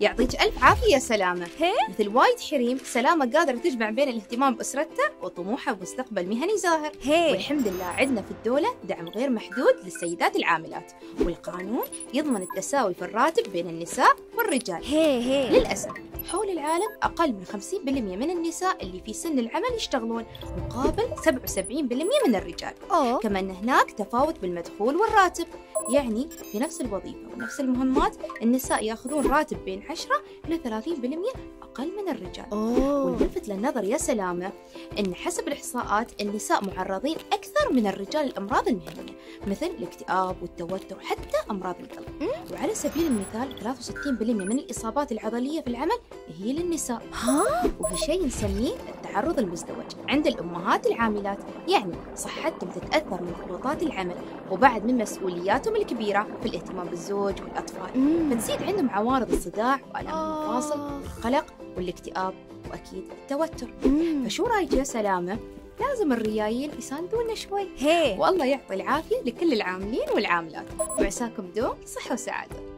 يعطيك ألف عافية سلامة. هي؟ مثل وايد حريم سلامة قادرة تجمع بين الاهتمام بأسرتها وطموحها بمستقبل مهني زاهر هي. والحمد لله عندنا في الدولة دعم غير محدود للسيدات العاملات. والقانون يضمن التساوي في الراتب بين النساء والرجال. هي هي. للأسف حول العالم أقل من 50% من النساء اللي في سن العمل يشتغلون مقابل 77% من الرجال. أوه. كما أن هناك تفاوت بالمدخول والراتب. يعني في نفس الوظيفة ونفس المهمات النساء ياخذون راتب بين 10 إلى 30% أقل من الرجال. أوه. والملفت للنظر يا سلامة أن حسب الإحصاءات النساء معرضين أكثر من الرجال للأمراض المهنية مثل الاكتئاب والتوتر وحتى أمراض القلب. وعلى سبيل المثال 63% من الإصابات العضلية في العمل هي للنساء. ها؟ وفي شيء نسميه التعرض المزدوج عند الأمهات العاملات يعني صحتهم تتأثر من ضغوطات العمل وبعد من مسؤولياتهم الكبيرة في الاهتمام بالزوج والأطفال. فتزيد عندهم عوارض الصداع وألم المفاصل آه. والقلق والاكتئاب وأكيد التوتر مم. فشو رأيك يا سلامة؟ لازم الريايل يساندونا شوي هي والله يعطي العافية لكل العاملين والعاملات وعساكم دوم صحة وسعادة